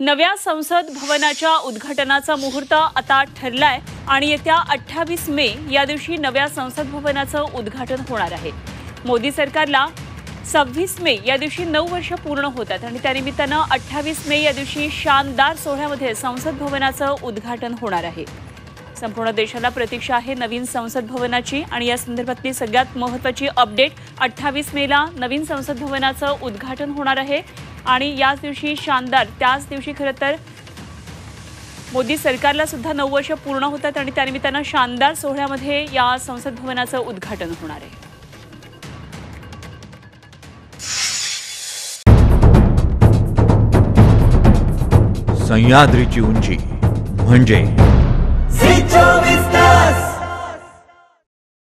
नव्या संसद भवनाच्या उद्घाटनाचा मुहूर्त आता ठरलाय आणि येत्या अठ्ठावीस मे या दिवशी नव्या संसद भवनाचं उद्घाटन होणार आहे. मोदी सरकारला सव्वीस मे या दिवशी नऊ वर्ष पूर्ण होतात आणि त्यानिमित्तानं अठ्ठावीस मे या दिवशी शानदार सोहळ्यामध्ये संसद भवनाचं उद्घाटन होणार आहे. संपूर्ण देशाला प्रतीक्षा आहे नवीन संसद भवनाची आणि या संदर्भातली सगळ्यात महत्त्वाची अपडेट अठ्ठावीस मेला नवीन संसद भवनाचं उद्घाटन होणार आहे. आणि याच दिवशी शानदार त्याच दिवशी खरं तर मोदी सरकारला सुद्धा नऊ वर्ष पूर्ण होतात आणि त्यानिमित्तानं शानदार सोहळ्यामध्ये या संसद भवनाचं उद्घाटन होणार आहे. सह्याद्रीची उंची म्हणजे